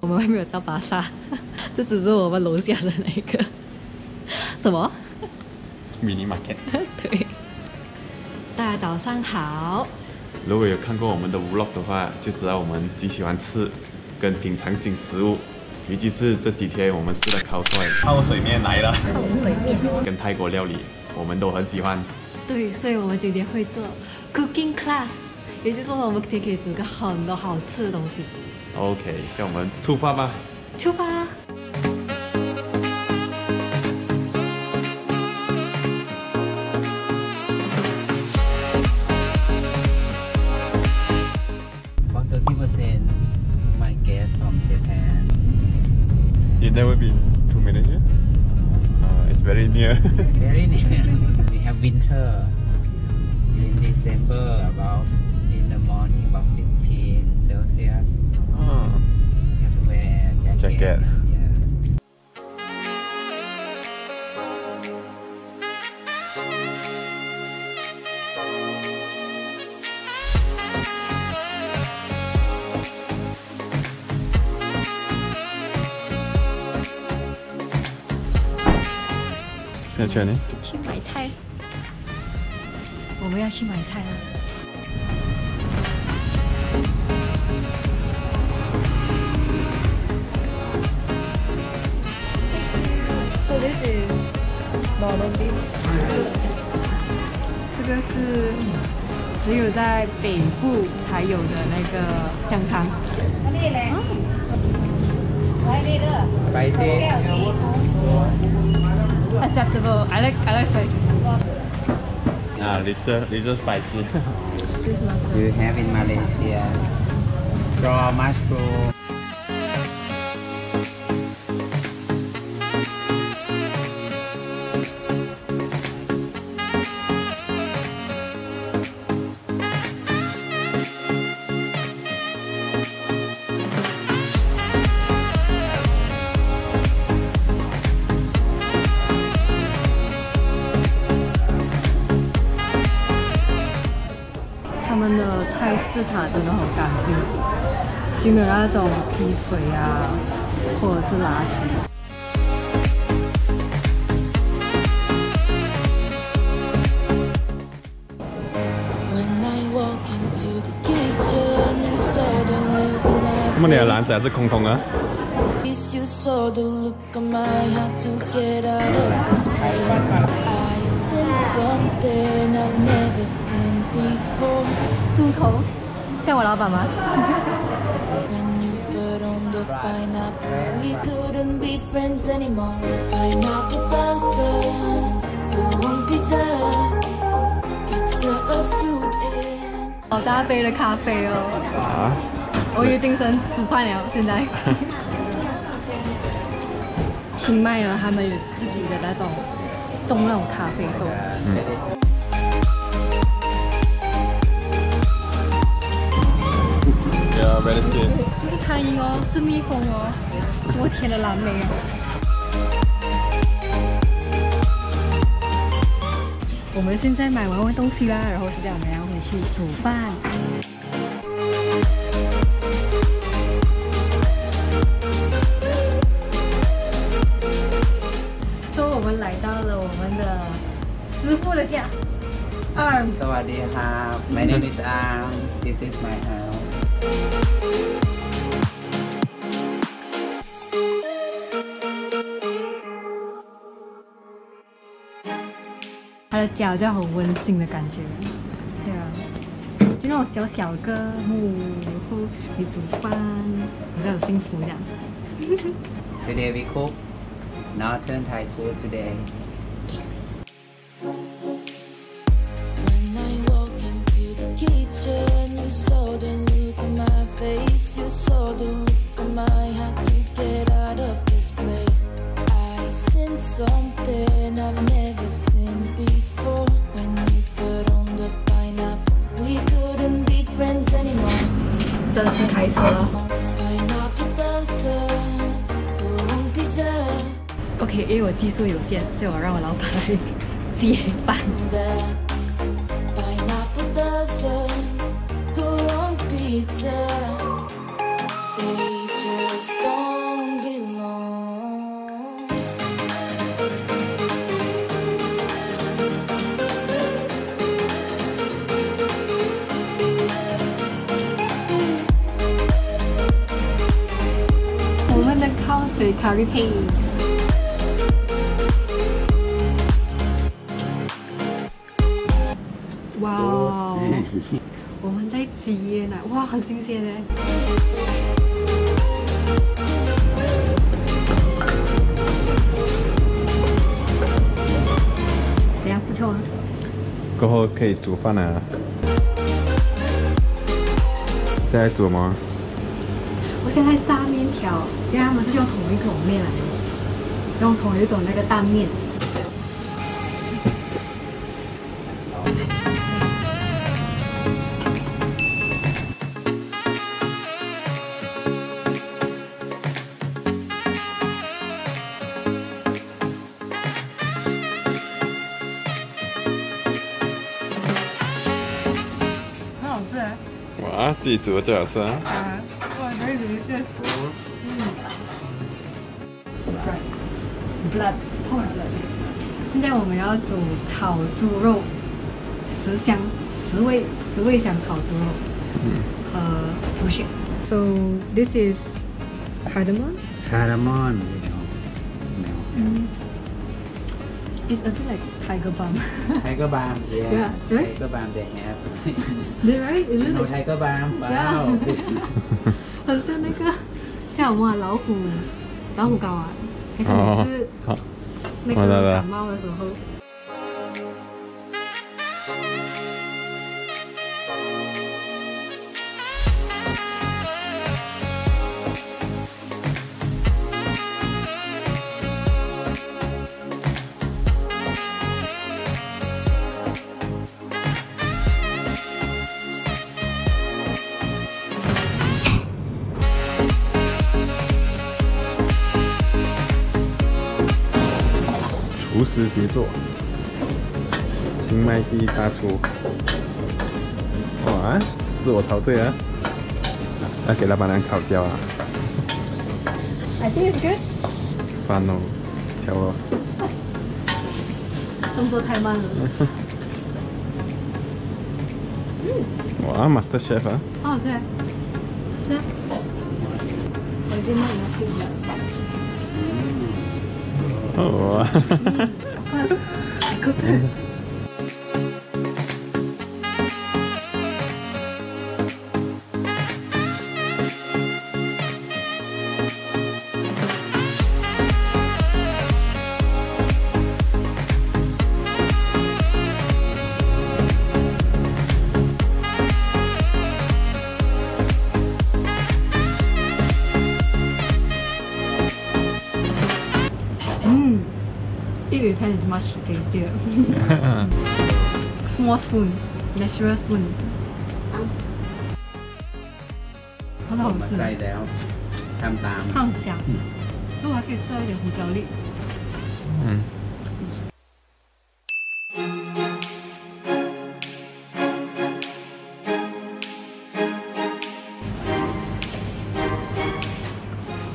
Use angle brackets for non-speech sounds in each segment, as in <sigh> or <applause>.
我们还没有到巴萨，<laughs> 这只是我们楼下的那个什么？mini market。<laughs> 对，大家早上好。如果有看过我们的 vlog 的话，就知道我们极喜欢吃跟品尝新食物，尤其是这几天我们吃的烤串、泡水面来了，泡水面。跟泰国料理，我们都很喜欢。对，所以我们今天会做 cooking class，也就是说我们今天可以煮个很多好吃的东西。OK，让我们出发吧。出发！For 30%, my guest from Japan. You never been to Malaysia? Uh, it's very near. Very near. we have winter in December about in the morning about 15 Celsius. Oh. You have to wear jacket. jacket. 괜찮네. 们要去买菜了。Is normal beef。这个是只有在北部才有的那个香肠。Spicy. Acceptable. I like I like Ah, spicy. little, little spicy。You <laughs> have in Malaysia. Raw mushroom. 真的很干净，就没有那种积水啊，或者是垃圾。怎么你的篮子还是空空的？face, you saw the look on my heart to get out of this place. I sense something I've never seen before. 猪头，像我老板吗好大杯的咖啡哦，啊？我有精神煮饭了，现在。清迈了，他们有自己的那种种那种咖啡豆。不是苍蝇哦，是蜜蜂哦。我天的蓝莓啊！我们现在买完完东西啦，然后现在我们要回去煮饭。说我们来到了我们的师傅的家。二 Sawadee My name is Arm. This is my house. 他的家好像很温馨的感觉，对啊，就那种小小个木，然后你煮饭，好像很幸福这样。Today we cook northern Thai food today. 正式开始了。OK，因为我技术有限，所以我让我老板来接班。水 curry paste。哇哦！我们在挤椰奶，哇，很新鲜呢！怎样？不错啊？过后可以煮饭了。现在煮什么？我现在炸面条，因为他们是用同一种面来的，用同一种那个蛋面。很好吃哎，哇，自己煮的最好吃啊！啊，哇，very delicious。 blood pork blood。现在我们要煮炒猪肉，十香十味十味香炒猪肉和猪血。So this is cardamom. Cardamom, you know, smell. It's a bit like tiger balm. <laughs> Tiger balm, yeah. Yeah, right? Tiger balm they have. They right? Is you it know like tiger balm? Yeah. <laughs> 很像那个叫什么啊老虎老虎膏啊？那可能是，那个感冒的时候。厨师杰作，清迈第一大厨。哇，自我陶醉啊！要给老板娘烤焦啊！I think it's good。饭哦，瞧哦。动作太慢了。<laughs> 哇，Master Chef 啊！好好吃哎，是啊。我已经弄了定了。哦 much tastier. <laughs> Small spoon, natural spoon. 很好 มา 吃， ใส่แล้วทำตาม 放香。那我还可以吃到一点胡椒粒。嗯，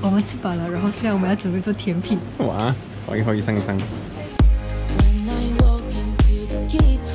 我们吃饱了，然后现在我们要准备做甜品。哇，可以可以上上。 the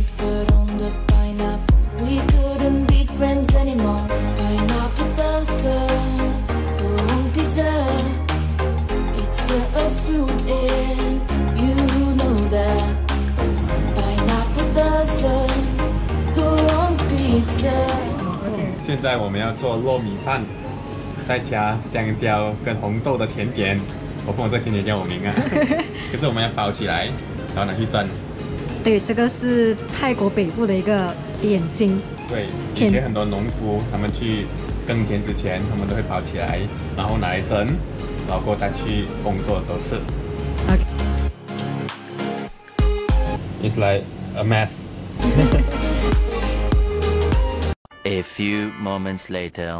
现在我们要做糯米饭，再加香蕉跟红豆的甜点。我不懂这甜点叫什么名啊，<laughs> 可是我们要包起来，然后拿去蒸。对，这个是泰国北部的一个点心。对，以前很多农夫他们去耕田之前，他们都会包起来，然后拿来蒸，然后过再去工作的时候吃。OK，It's like a mess。A few moments later.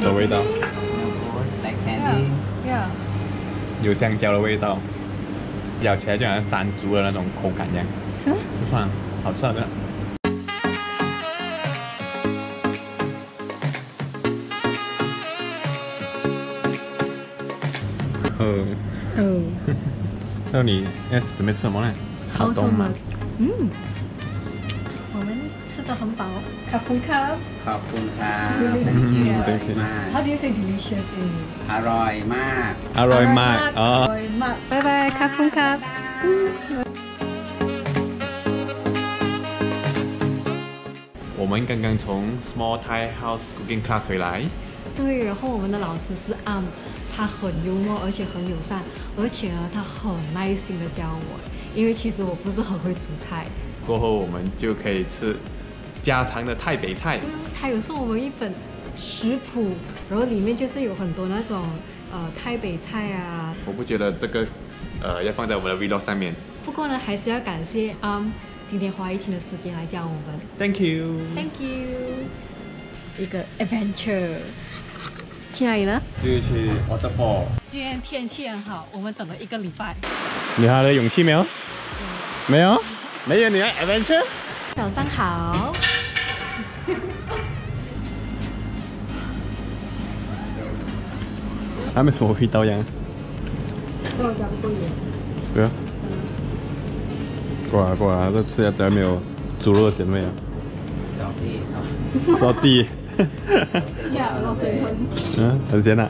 什么味道？有香蕉的味道，咬起来就好像山竹的那种口感一样。是吗？不算，好吃啊，真的。哦，哦，那你要准备吃什么呢？好冻吗？嗯，我们吃的很饱。卡pun卡 ขอบคุณครับ Really Thank you good. very Thank you. much How do you say delicious in อร่อยมาก อร่อยมากอ๋อ อร่อยมาก拜拜卡pun卡 我们刚刚从 Small Thai House Cooking Class 回来，对，然后我们的老师是 Am，他很幽默，而且很友善，而且呢，他很耐心的教我，因为其实我不是很会煮菜。过后我们就可以吃家常的泰北菜。嗯，他有送我们一本食谱，然后里面就是有很多那种呃泰北菜啊。我不觉得这个呃要放在我们的 vlog 上面。不过呢，还是要感谢 Am 今天花一天的时间来教我们。Thank you。Thank you。一个 adventure，去哪里呢？就是去 waterfall。今天天气很好，我们等了一个礼拜。你还有勇气没有？没有，没有你的 adventure。早上好。还没什么味道呀？跟我家不够远。对啊。过来过来，这吃下再没有猪肉的咸味啊。小地啊，地。<laughs> 嗯，很咸啊。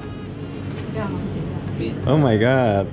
这样很。Oh my god！